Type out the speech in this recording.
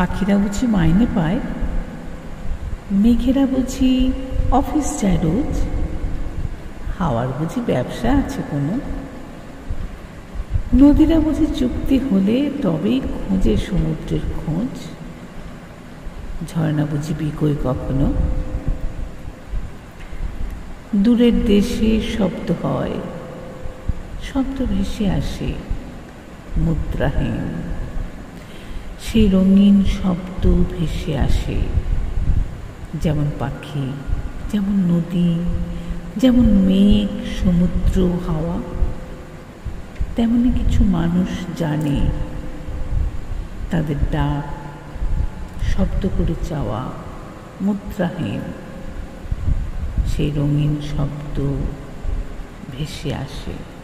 পাখিরা বুঝি মাইনে পায়? মেঘেরা বুঝি অফিস যায় রোজ হাওয়ার বুঝি ব্যবসা আছে কোনো? নদীরা বুঝি চুক্তি হলে তবেই খোঁজে সমুদ্রের খোঁজ? ঝর্ণা বুঝি বিকই কখনো? দূরের দেশে শব্দ হয়, শব্দ ভেসে আসে, মুদ্রাহীন। সেই রঙিন শব্দ ভেসে আসে। যেমন পাখি, যেমন নদী, যেমন মেঘ, সমুদ্র, হাওয়া, তেমনি কিছু মানুষ জানে। তাদের ডাক, শব্দ করে চাওয়া, মুদ্রাহীন। সেই রঙিন শব্দ ভেসে আসে।